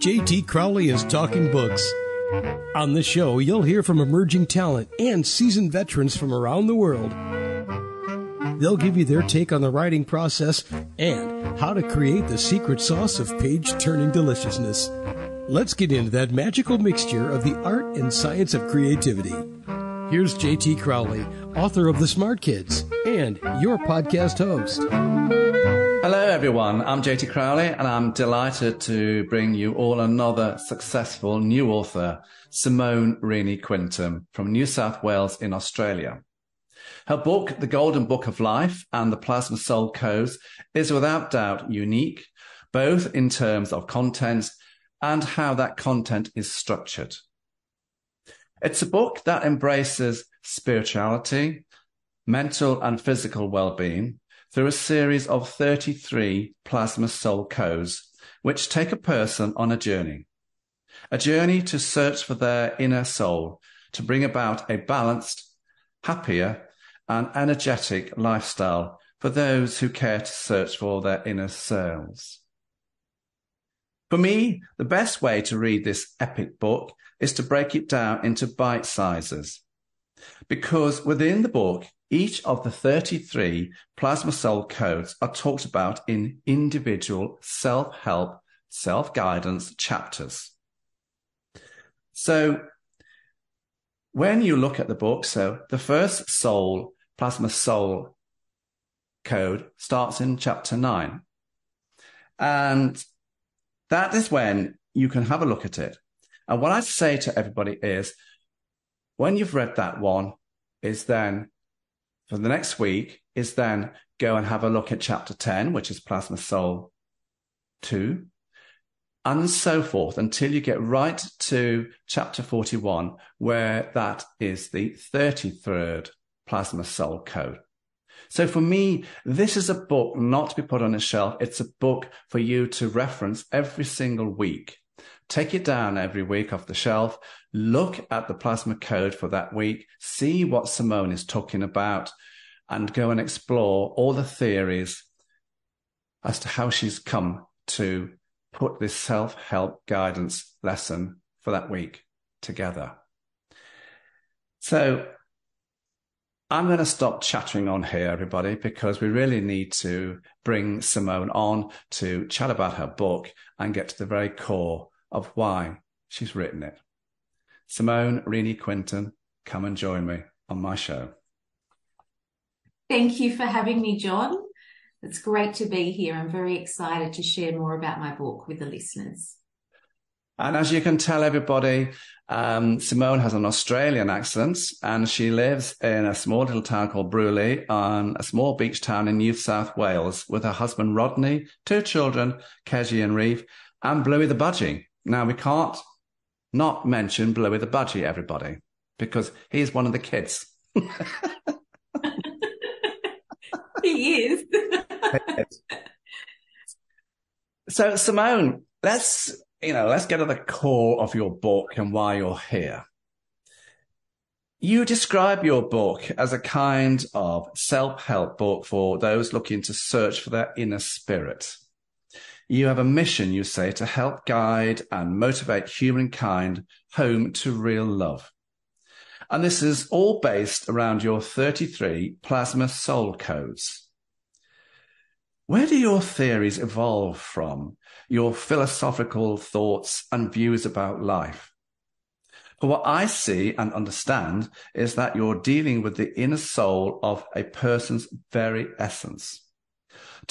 JT Crowley is talking books. On the show, you'll hear from emerging talent and seasoned veterans from around the world. They'll give you their take on the writing process and how to create the secret sauce of page turning deliciousness. Let's get into that magical mixture of the art and science of creativity. Here's JT Crowley, author of The Smart Kids, and your podcast host. Everyone. I'm JT Crowley, and I'm delighted to bring you all another successful new author, Simone Renee Quinton from New South Wales in Australia. Her book, The Golden Book of Life and the Plasma Soul Codes, is without doubt unique, both in terms of content and how that content is structured. It's a book that embraces spirituality, mental and physical well-being, through a series of 33 plasma soul codes, which take a person on a journey. A journey to search for their inner soul, to bring about a balanced, happier, and energetic lifestyle for those who care to search for their inner selves. For me, the best way to read this epic book is to break it down into bite sizes. Because within the book, each of the 33 plasma soul codes are talked about in individual self-help, self-guidance chapters. So when you look at the book, so the first soul, plasma soul code starts in chapter nine. And that is when you can have a look at it. And what I say to everybody is when you've read that one, is then for the next week is then go and have a look at chapter 10, which is Plasma Soul 2, and so forth until you get right to chapter 41, where that is the 33rd Plasma Soul Code. So for me, this is a book not to be put on a shelf. It's a book for you to reference every single week. Take it down every week off the shelf. Look at the plasma code for that week. See what Simone is talking about and go and explore all the theories as to how she's come to put this self-help guidance lesson for that week together. So I'm going to stop chattering on here, everybody, because we really need to bring Simone on to chat about her book and get to the very core of why she's written it. Simone Renee Quinton, come and join me on my show. Thank you for having me, John. It's great to be here. I'm very excited to share more about my book with the listeners. And as you can tell everybody, um, Simone has an Australian accent and she lives in a small little town called Broulee on a small beach town in New South Wales with her husband Rodney, two children, Keji and Reeve, and Bluey the Budgie. Now we can't not mention Bluey the Budgie, everybody, because he's one of the kids. he is. so Simone, let's you know, let's get to the core of your book and why you're here. You describe your book as a kind of self-help book for those looking to search for their inner spirit. You have a mission, you say, to help guide and motivate humankind home to real love. And this is all based around your 33 plasma soul codes. Where do your theories evolve from? Your philosophical thoughts and views about life? But what I see and understand is that you're dealing with the inner soul of a person's very essence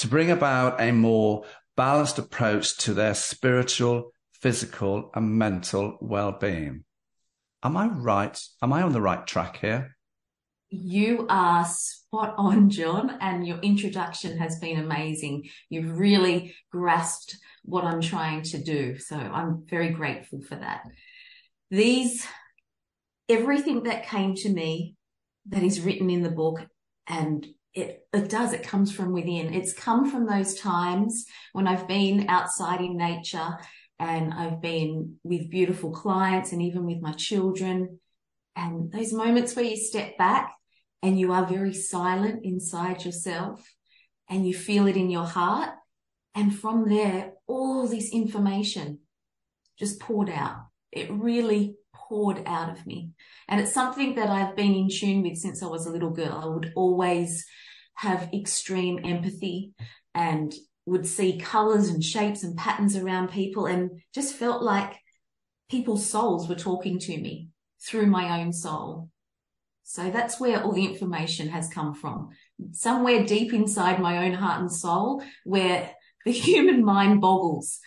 to bring about a more balanced approach to their spiritual, physical and mental well-being. Am I right? Am I on the right track here? You are spot on, John, and your introduction has been amazing. You've really grasped what I'm trying to do. So I'm very grateful for that. These, everything that came to me that is written in the book and it, it does, it comes from within. It's come from those times when I've been outside in nature and I've been with beautiful clients and even with my children. And those moments where you step back and you are very silent inside yourself and you feel it in your heart. And from there, all this information just poured out. It really poured out of me. And it's something that I've been in tune with since I was a little girl. I would always have extreme empathy and would see colors and shapes and patterns around people and just felt like people's souls were talking to me through my own soul. So that's where all the information has come from. Somewhere deep inside my own heart and soul where the human mind boggles.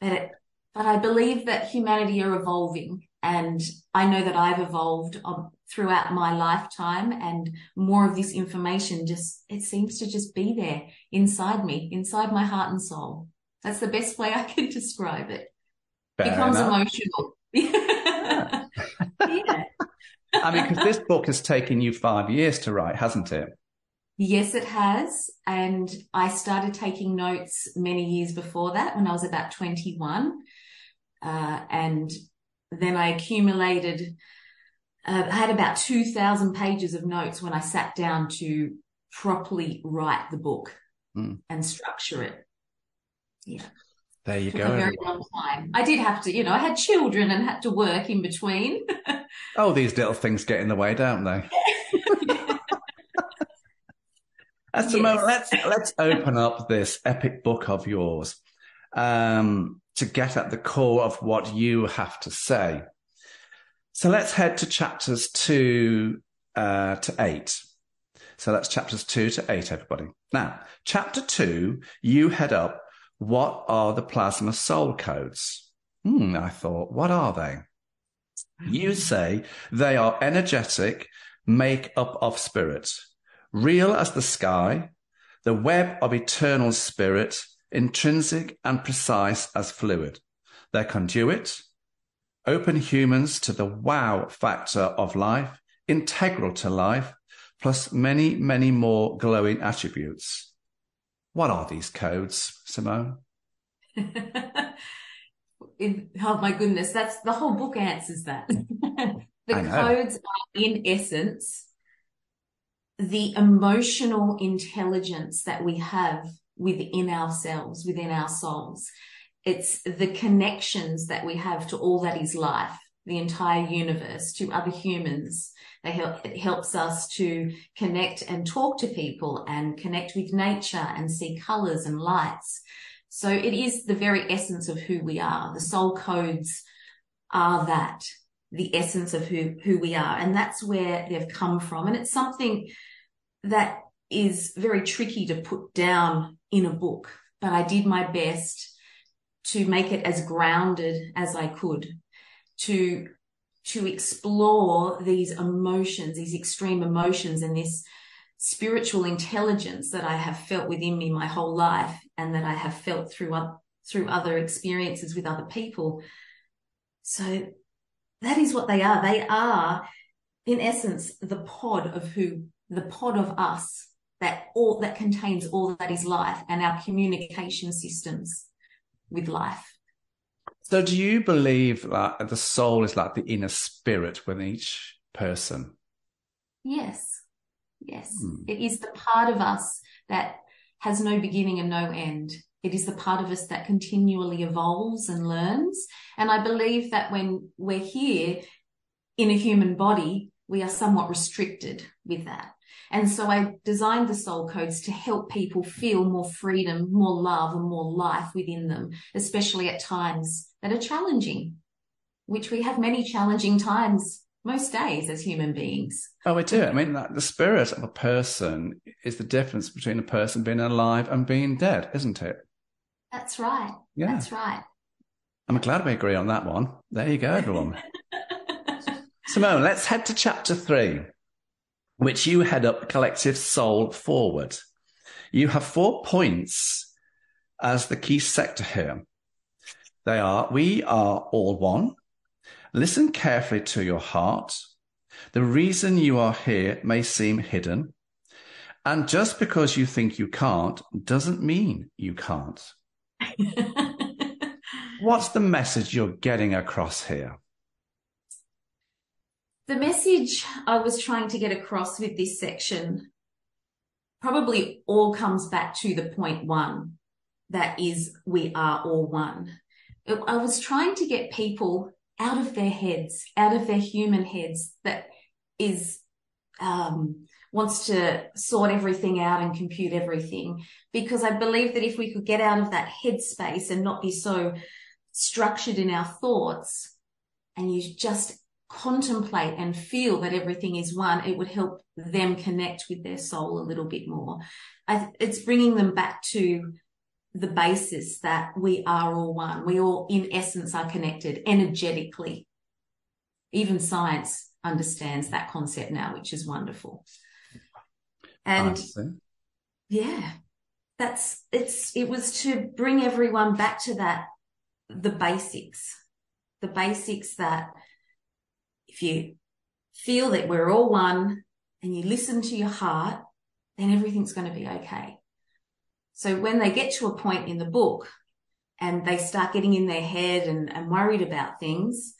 But, it, but I believe that humanity are evolving and I know that I've evolved um, throughout my lifetime and more of this information just, it seems to just be there inside me, inside my heart and soul. That's the best way I can describe it. Fair Becomes enough. emotional. yeah. I mean, because this book has taken you five years to write, hasn't it? Yes, it has. And I started taking notes many years before that when I was about 21. Uh, and then I accumulated uh, I had about 2,000 pages of notes when I sat down to properly write the book mm. and structure it. Yeah. There you go. A very long time. I did have to, you know, I had children and had to work in between. oh, these little things get in the way, don't they? As yes. moment, let's let's open up this epic book of yours um, to get at the core of what you have to say. So let's head to chapters two uh, to eight. So that's chapters two to eight, everybody. Now, chapter two, you head up. What are the plasma soul codes? Hmm, I thought, what are they? You say they are energetic make up of spirit, real as the sky, the web of eternal spirit, intrinsic and precise as fluid. Their conduit, open humans to the wow factor of life, integral to life, plus many, many more glowing attributes. What are these codes, Simone? oh my goodness, that's the whole book answers that. the codes are in essence the emotional intelligence that we have within ourselves, within our souls. It's the connections that we have to all that is life, the entire universe, to other humans. They help, it helps us to connect and talk to people and connect with nature and see colors and lights. So it is the very essence of who we are. The soul codes are that, the essence of who, who we are. And that's where they've come from. And it's something that is very tricky to put down in a book, but I did my best to make it as grounded as I could, to to explore these emotions, these extreme emotions and this spiritual intelligence that I have felt within me my whole life and that I have felt through through other experiences with other people. So that is what they are. They are, in essence, the pod of who, the pod of us that all that contains all that is life and our communication systems with life. So, do you believe that the soul is like the inner spirit within each person? Yes, yes. Hmm. It is the part of us that has no beginning and no end. It is the part of us that continually evolves and learns. And I believe that when we're here in a human body, we are somewhat restricted with that. And so I designed the soul codes to help people feel more freedom, more love and more life within them, especially at times that are challenging, which we have many challenging times most days as human beings. Oh, we do. I mean, the spirit of a person is the difference between a person being alive and being dead, isn't it? That's right. Yeah. That's right. I'm glad we agree on that one. There you go, everyone. Simone, let's head to chapter three which you head up Collective Soul Forward. You have four points as the key sector here. They are, we are all one. Listen carefully to your heart. The reason you are here may seem hidden. And just because you think you can't doesn't mean you can't. What's the message you're getting across here? The message I was trying to get across with this section probably all comes back to the point one that is we are all one. I was trying to get people out of their heads, out of their human heads that is, um, wants to sort everything out and compute everything. Because I believe that if we could get out of that headspace and not be so structured in our thoughts and you just contemplate and feel that everything is one, it would help them connect with their soul a little bit more. I, it's bringing them back to the basis that we are all one. We all, in essence, are connected energetically. Even science understands that concept now, which is wonderful. And eh? yeah, that's, it's, it was to bring everyone back to that, the basics, the basics that if you feel that we're all one and you listen to your heart, then everything's going to be okay. So when they get to a point in the book and they start getting in their head and, and worried about things,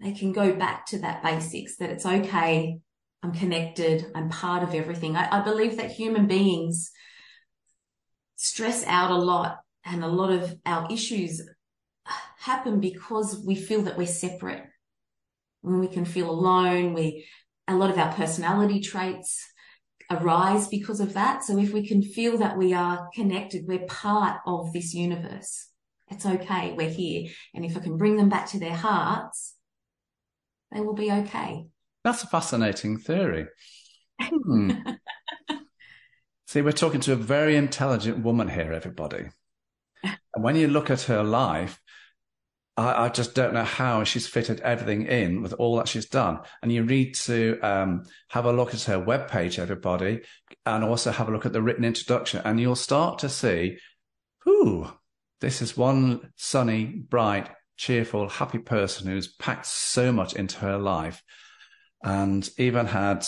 they can go back to that basics that it's okay. I'm connected. I'm part of everything. I, I believe that human beings stress out a lot and a lot of our issues happen because we feel that we're separate when we can feel alone, we, a lot of our personality traits arise because of that. So if we can feel that we are connected, we're part of this universe. It's okay. We're here. And if I can bring them back to their hearts, they will be okay. That's a fascinating theory. Hmm. See, we're talking to a very intelligent woman here, everybody. And when you look at her life, I, I, just don't know how she's fitted everything in with all that she's done. And you need to um, have a look at her webpage, everybody, and also have a look at the written introduction, and you'll start to see, whoo, this is one sunny, bright, cheerful, happy person who's packed so much into her life and even had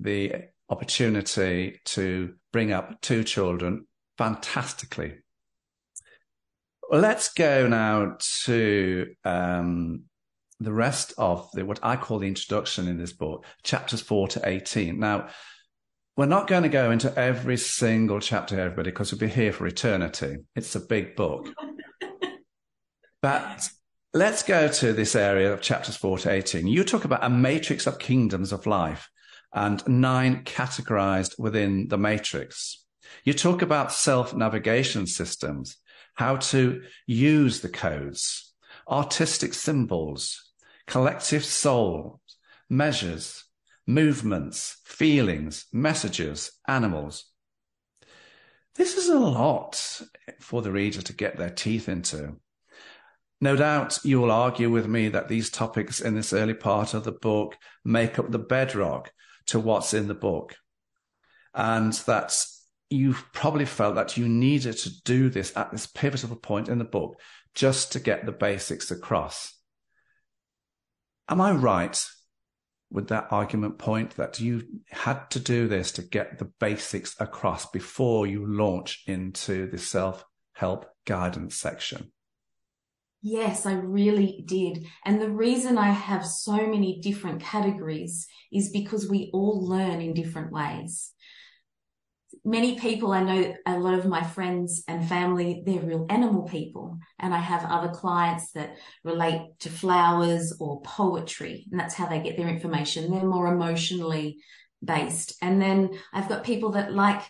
the opportunity to bring up two children fantastically let's go now to um, the rest of the, what I call the introduction in this book, chapters four to 18. Now, we're not going to go into every single chapter, everybody, because we'll be here for eternity. It's a big book. but let's go to this area of chapters four to 18. You talk about a matrix of kingdoms of life and nine categorized within the matrix. You talk about self navigation systems how to use the codes, artistic symbols, collective souls, measures, movements, feelings, messages, animals. This is a lot for the reader to get their teeth into. No doubt you will argue with me that these topics in this early part of the book make up the bedrock to what's in the book. And that's you probably felt that you needed to do this at this pivotal point in the book just to get the basics across. Am I right with that argument point that you had to do this to get the basics across before you launch into the self help guidance section? Yes, I really did. And the reason I have so many different categories is because we all learn in different ways many people, I know a lot of my friends and family, they're real animal people. And I have other clients that relate to flowers or poetry, and that's how they get their information. They're more emotionally based. And then I've got people that like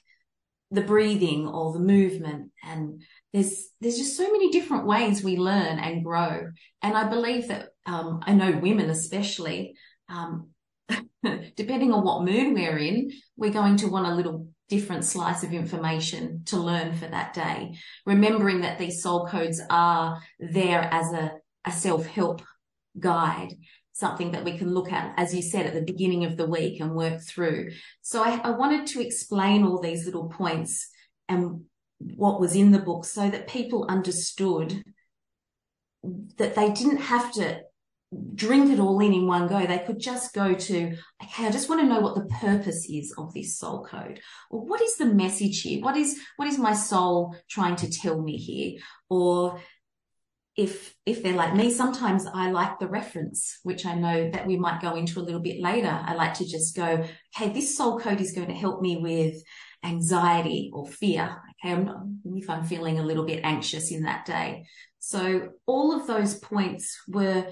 the breathing or the movement and there's there's just so many different ways we learn and grow and i believe that um, i know women especially um, depending on what mood we're in we're going to want a little different slice of information to learn for that day. Remembering that these soul codes are there as a, a self-help guide, something that we can look at, as you said, at the beginning of the week and work through. So I, I wanted to explain all these little points and what was in the book so that people understood that they didn't have to drink it all in in one go. They could just go to, okay, I just want to know what the purpose is of this soul code or what is the message here? What is, what is my soul trying to tell me here? Or if if they're like me, sometimes I like the reference, which I know that we might go into a little bit later. I like to just go, okay, this soul code is going to help me with anxiety or fear. Okay, I'm not, if I'm feeling a little bit anxious in that day. So all of those points were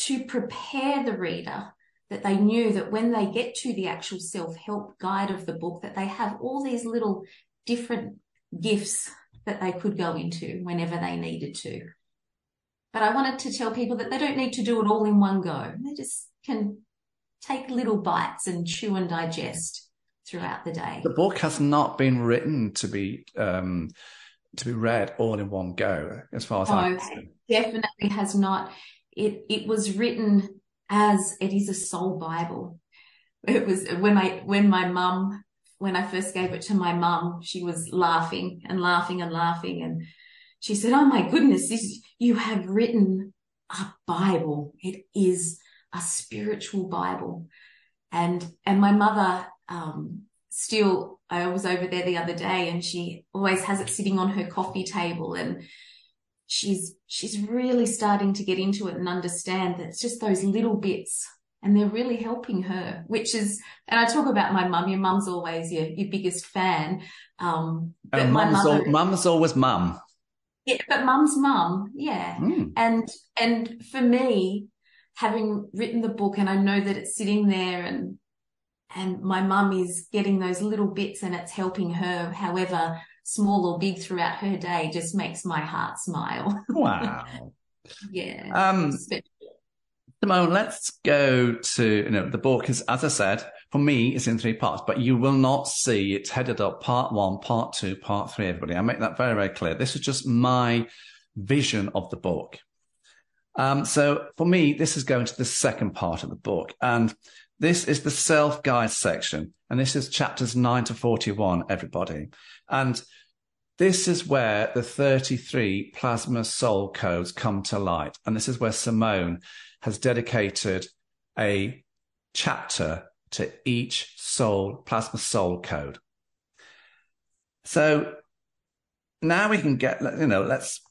to prepare the reader that they knew that when they get to the actual self-help guide of the book, that they have all these little different gifts that they could go into whenever they needed to. But I wanted to tell people that they don't need to do it all in one go. They just can take little bites and chew and digest throughout the day. The book has not been written to be um, to be read all in one go, as far as I definitely has not. It it was written as it is a soul Bible. It was when my when my mum when I first gave it to my mum, she was laughing and laughing and laughing and she said, Oh my goodness, this, you have written a Bible. It is a spiritual Bible. And, and my mother, um, still, I was over there the other day and she always has it sitting on her coffee table and she's, she's really starting to get into it and understand that it's just those little bits and they're really helping her, which is, and I talk about my mum, your mum's always your, your biggest fan. Um, but my mum's, mother, al- mum's always mum. Yeah, but mum's mum, yeah. Mm. And and for me, having written the book and I know that it's sitting there and and my mum is getting those little bits and it's helping her, however small or big throughout her day, just makes my heart smile. Wow. yeah. Um Simone, let's go to you know the book is as I said, for me, it's in three parts, but you will not see it's headed up part one, part two, part three, everybody. I make that very, very clear. This is just my vision of the book. Um, so for me, this is going to the second part of the book. And this is the self guide section. And this is chapters nine to 41, everybody. And this is where the 33 plasma soul codes come to light. And this is where Simone has dedicated a chapter to each soul, plasma soul code. So now we can get, you know, let's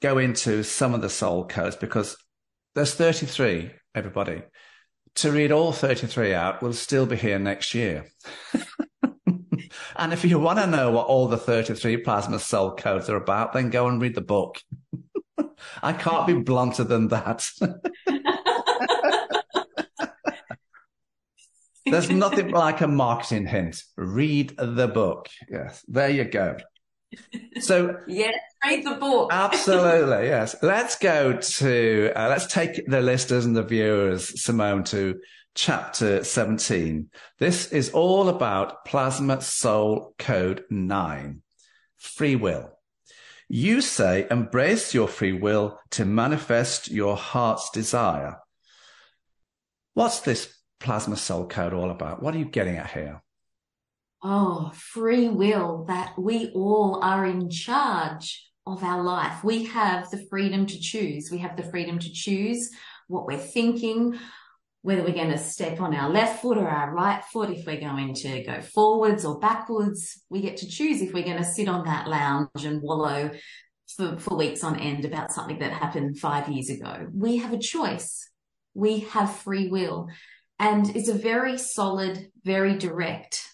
go into some of the soul codes because there's 33, everybody. To read all 33 out, we'll still be here next year. and if you want to know what all the 33 plasma cell codes are about, then go and read the book. I can't be blunter than that. There's nothing like a marketing hint. Read the book. Yes, there you go. So yeah, read the book. absolutely, yes. Let's go to uh, let's take the listeners and the viewers, Simone, to chapter 17. This is all about Plasma Soul Code 9, free will. You say embrace your free will to manifest your heart's desire. What's this plasma soul code all about? What are you getting at here? Oh, free will that we all are in charge of our life. We have the freedom to choose. We have the freedom to choose what we're thinking, whether we're going to step on our left foot or our right foot, if we're going to go forwards or backwards. We get to choose if we're going to sit on that lounge and wallow for, for weeks on end about something that happened five years ago. We have a choice. We have free will and it's a very solid, very direct.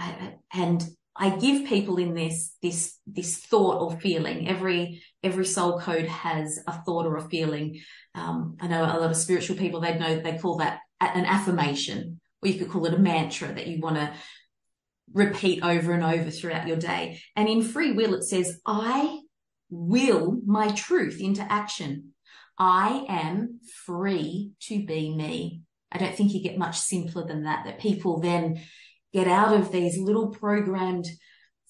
Uh, and I give people in this, this, this thought or feeling. Every, every soul code has a thought or a feeling. Um, I know a lot of spiritual people, they know, they call that an affirmation, or you could call it a mantra that you want to repeat over and over throughout your day. And in free will, it says, I will my truth into action. I am free to be me. I don't think you get much simpler than that, that people then get out of these little programmed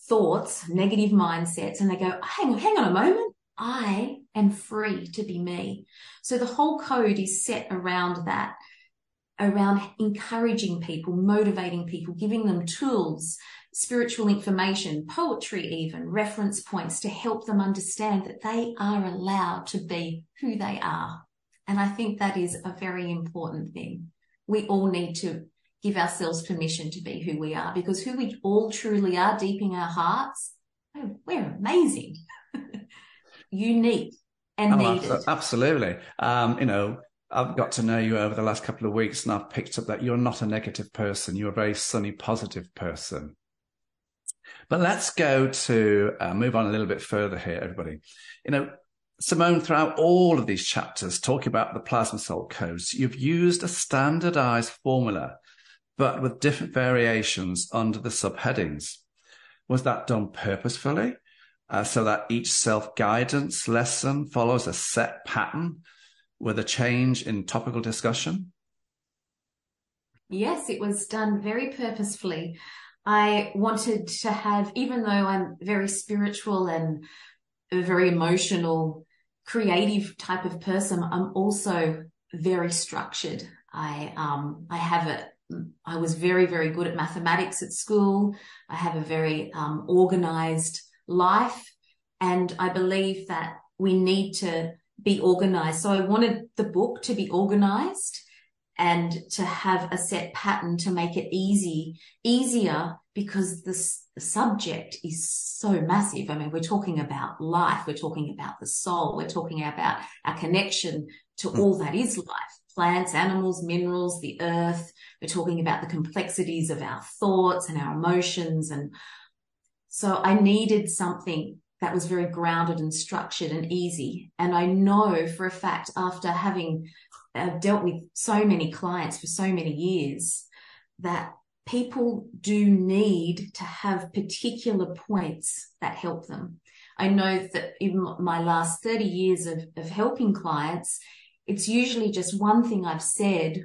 thoughts, negative mindsets, and they go, hang on, hang on a moment. I am free to be me. So the whole code is set around that, around encouraging people, motivating people, giving them tools, spiritual information, poetry, even reference points to help them understand that they are allowed to be who they are. And I think that is a very important thing we all need to give ourselves permission to be who we are because who we all truly are deep in our hearts, oh, we're amazing, unique. and oh, needed. Absolutely. Um, you know, I've got to know you over the last couple of weeks and I've picked up that you're not a negative person. You're a very sunny, positive person. But let's go to uh, move on a little bit further here, everybody. You know, Simone, throughout all of these chapters, talking about the plasma soul codes, you've used a standardized formula, but with different variations under the subheadings. Was that done purposefully? Uh, so that each self guidance lesson follows a set pattern with a change in topical discussion? Yes, it was done very purposefully. I wanted to have, even though I'm very spiritual and a very emotional, creative type of person, I'm also very structured. I um I have a I was very very good at mathematics at school. I have a very um, organized life, and I believe that we need to be organized. So I wanted the book to be organized and to have a set pattern to make it easy, easier because the, the subject is so massive. I mean, we're talking about life. We're talking about the soul. We're talking about our connection to mm. all that is life. Plants, animals, minerals, the earth. We're talking about the complexities of our thoughts and our emotions. And so I needed something that was very grounded and structured and easy. And I know for a fact after having uh, dealt with so many clients for so many years that people do need to have particular points that help them. I know that in my last 30 years of, of helping clients, it's usually just one thing I've said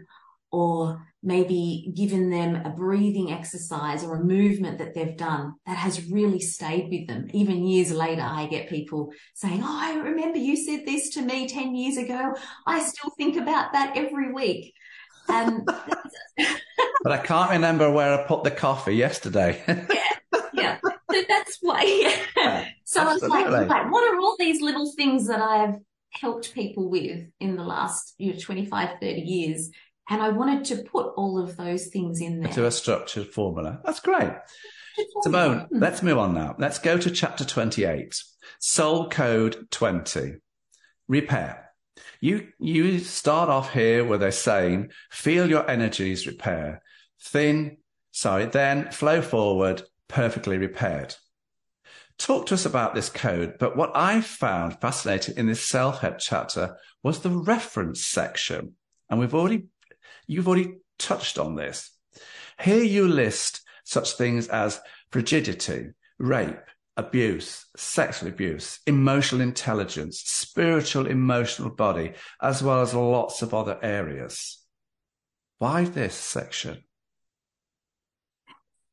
or maybe given them a breathing exercise or a movement that they've done that has really stayed with them. Even years later, I get people saying, Oh, I remember you said this to me 10 years ago. I still think about that every week. Um, and but I can't remember where I put the coffee yesterday. yeah. Yeah. So that's why. Yeah. so I was like, like, what are all these little things that I've helped people with in the last you know, 25, 30 years? And I wanted to put all of those things in there. To a structured formula. That's great. Simone, hmm. let's move on now. Let's go to chapter 28. Soul Code 20. Repair. You, you start off here with a saying, feel your energies repair. Thin, sorry, then flow forward, perfectly repaired. Talk to us about this code, but what I found fascinating in this self-help chapter was the reference section. And we've already You've already touched on this. Here you list such things as frigidity, rape, abuse, sexual abuse, emotional intelligence, spiritual emotional body, as well as lots of other areas. Why this section?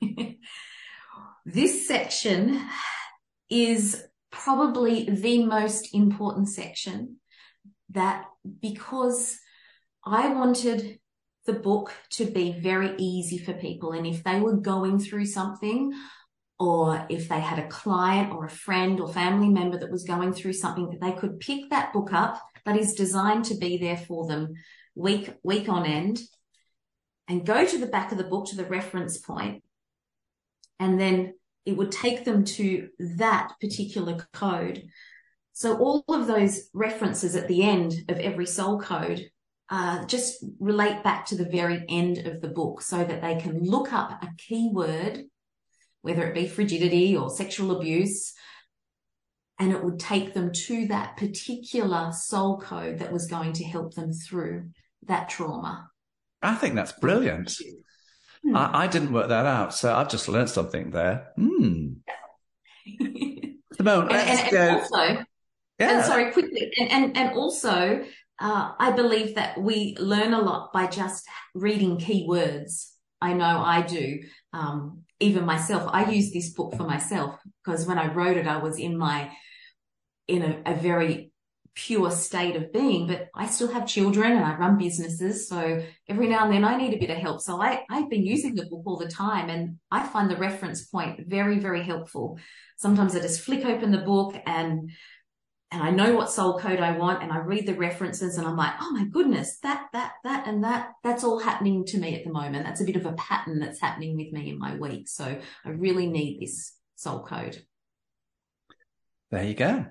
this section is probably the most important section that because I wanted the book to be very easy for people. And if they were going through something, or if they had a client or a friend or family member that was going through something, that they could pick that book up that is designed to be there for them week, week on end and go to the back of the book to the reference point, And then it would take them to that particular code. So all of those references at the end of every soul code uh, just relate back to the very end of the book so that they can look up a keyword, whether it be frigidity or sexual abuse, and it would take them to that particular soul code that was going to help them through that trauma. I think that's brilliant. Hmm. I, I, didn't work that out, so I've just learned something there. Hmm. Simone, and, and, and also, yeah. and sorry, quickly, and, and, and also, uh, I believe that we learn a lot by just reading keywords. I know I do. Um, even myself, I use this book for myself because when I wrote it, I was in my, in a, a very pure state of being, but I still have children and I run businesses. So every now and then I need a bit of help. So I, I've been using the book all the time and I find the reference point very, very helpful. Sometimes I just flick open the book and and I know what soul code I want and I read the references and I'm like, oh my goodness, that, that, that, and that, that's all happening to me at the moment. That's a bit of a pattern that's happening with me in my week. So I really need this soul code. There you go.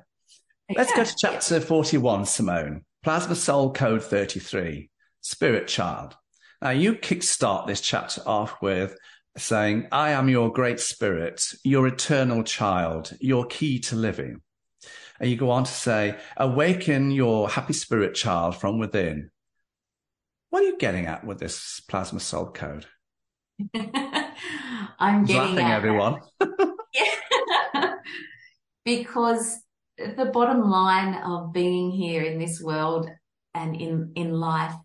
Let's yeah. go to chapter 41, Simone. Plasma Soul Code 33, Spirit Child. Now, you kickstart this chapter off with saying, I am your great spirit, your eternal child, your key to living. And you go on to say, awaken your happy spirit child from within. What are you getting at with this plasma soul code? I'm getting laughing, everyone. because the bottom line of being here in this world and in, in life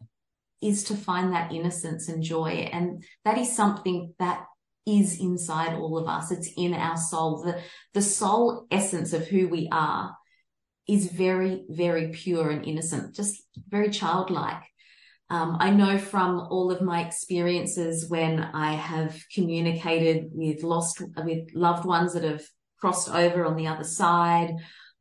is to find that innocence and joy. And that is something that is inside all of us. It's in our soul. The, the soul essence of who we are is very, very pure and innocent, just very childlike. Um, I know from all of my experiences when I have communicated with lost, with loved ones that have crossed over on the other side,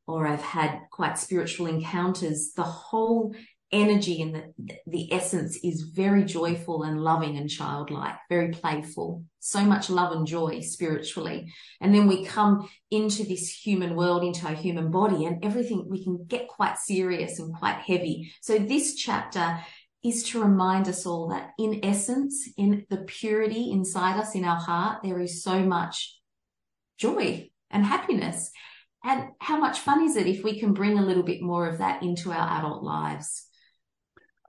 or I've had quite spiritual encounters, the whole energy and the, the essence is very joyful and loving and childlike, very playful, so much love and joy spiritually. And then we come into this human world, into our human body and everything, we can get quite serious and quite heavy. So this chapter is to remind us all that in essence, in the purity inside us, in our heart, there is so much joy and happiness. And how much fun is it if we can bring a little bit more of that into our adult lives?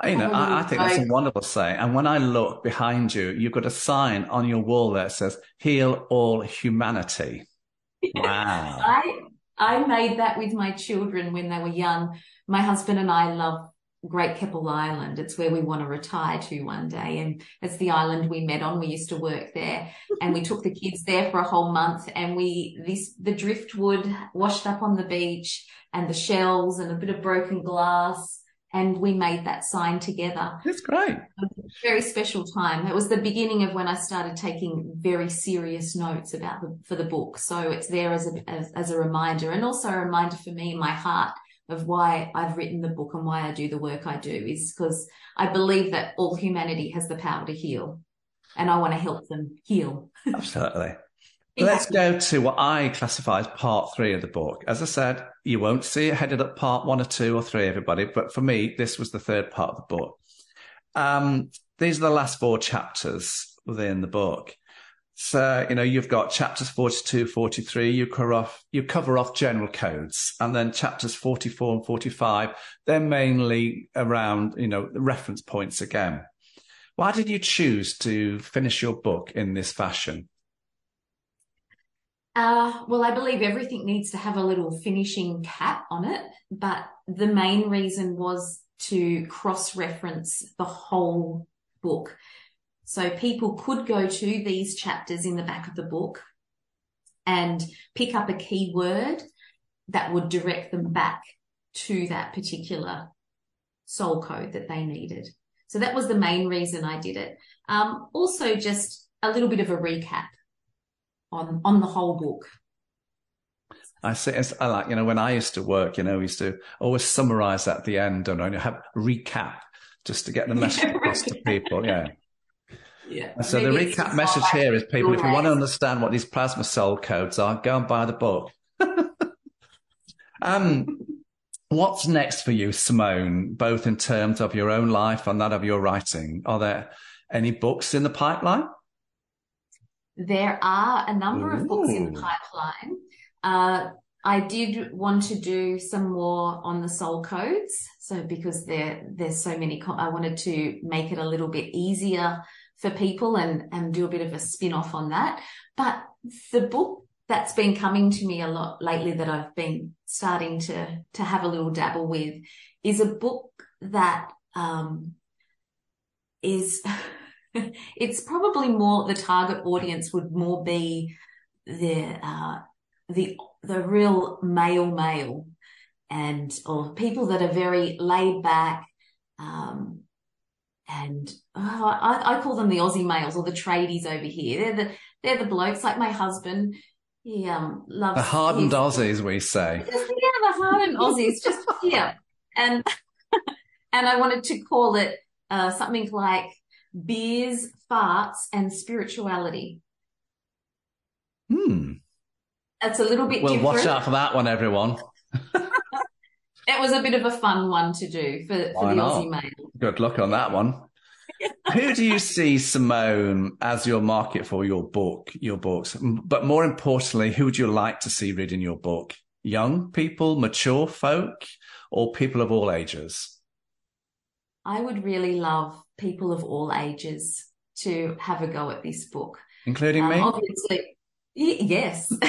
You know, I, I, think that's a wonderful saying. And when I look behind you, you've got a sign on your wall that says "Heal all humanity." Wow! I I made that with my children when they were young. My husband and I love Great Keppel Island. It's where we want to retire to one day. And it's the island we met on. We used to work there and we took the kids there for a whole month and we, this, the driftwood washed up on the beach and the shells and a bit of broken glass and we made that sign together. That's great. very special time. It was the beginning of when I started taking very serious notes about the, for the book. So it's there as a, as, as a reminder and also a reminder for me in my heart of why I've written the book and why I do the work I do is because I believe that all humanity has the power to heal and I want to help them heal. Absolutely. Let's go to what I classify as part three of the book. As I said, you won't see it headed up part one or two or three, everybody. But for me, this was the third part of the book. Um, these are the last four chapters within the book. So, you know, you've got chapters 42, 43, you cover off, you cover off general codes. And then chapters 44 and 45, they're mainly around, you know, the reference points again. Why did you choose to finish your book in this fashion? Uh, well, I believe everything needs to have a little finishing cap on it, but the main reason was to cross reference the whole book. So people could go to these chapters in the back of the book and pick up a key word that would direct them back to that particular soul code that they needed. So that was the main reason I did it. Um, also just a little bit of a recap on on the whole book. I say, I like, you know, when I used to work, you know, we used to always summarize at the end and you have recap just to get the message across to people. Yeah. Yeah. And so Maybe the recap message here is people, if you want to understand what these plasma soul codes are, go and buy the book. um, what's next for you, Simone, both in terms of your own life and that of your writing? Are there any books in the pipeline? There are a number Ooh. of books in the pipeline. Uh, I did want to do some more on the soul codes. So because there, there's so many, I wanted to make it a little bit easier for people and, and do a bit of a spin off on that. But the book that's been coming to me a lot lately that I've been starting to, to have a little dabble with is a book that, um, is it's probably more the target audience would more be the uh, the the real male male and or people that are very laid back um, and oh, I, I, call them the Aussie males or the tradies over here. They're the they're the blokes like my husband. He um loves the hardened his, Aussies, we say. Just, yeah, the hardened Aussies, just here. And and I wanted to call it uh, something like beers, farts, and spirituality. Hmm. That's a little bit well, different. watch out for that one, everyone. it was a bit of a fun one to do for, for the not? Aussie Male. Good luck on that one. Who do you see, Simone, as your market for your book, your books? But more importantly, who would you like to see reading your book? Young people, mature folk, or people of all ages? I would really love people of all ages to have a go at this book, including um, me. Obviously, yes.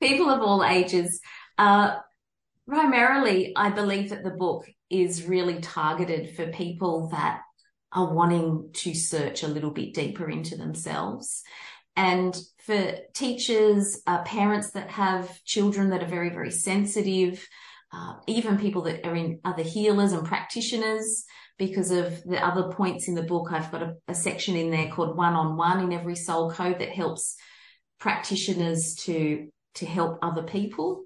people of all ages. Uh, primarily, I believe that the book is really targeted for people that are wanting to search a little bit deeper into themselves. And for teachers, uh, parents that have children that are very, very sensitive, uh, even people that are in other healers and practitioners, because of the other points in the book, I've got a, a section in there called one on one in every soul code that helps practitioners to, to help other people.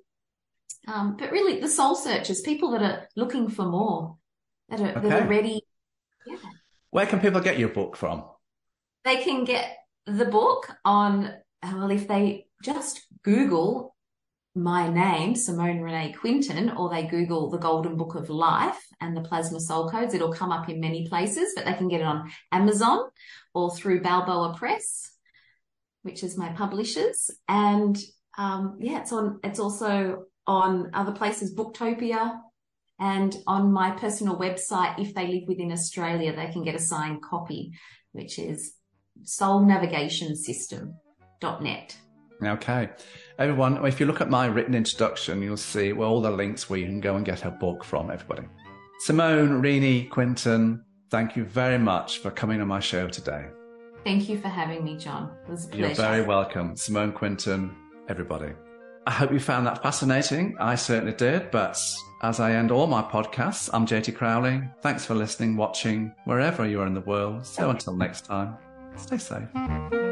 Um, but really the soul searchers, people that are looking for more, that are, okay. that are ready. Yeah. Where can people get your book from? They can get the book on, well, if they just Google my name, Simone Renee Quinton, or they Google the Golden Book of Life and the Plasma Soul Codes, it'll come up in many places, but they can get it on Amazon or through Balboa Press, which is my publishers. And um, yeah, it's on, it's also on other places, Booktopia, and on my personal website, if they live within Australia, they can get a signed copy, which is soulnavigationsystem.net. Okay. Everyone, if you look at my written introduction, you'll see well, all the links where you can go and get her book from, everybody. Simone, Renee, Quinton, thank you very much for coming on my show today. Thank you for having me, John. It was a pleasure. You're very welcome. Simone Quinton, everybody. I hope you found that fascinating. I certainly did. But as I end all my podcasts, I'm JT Crowley. Thanks for listening, watching, wherever you are in the world. So until next time, stay safe.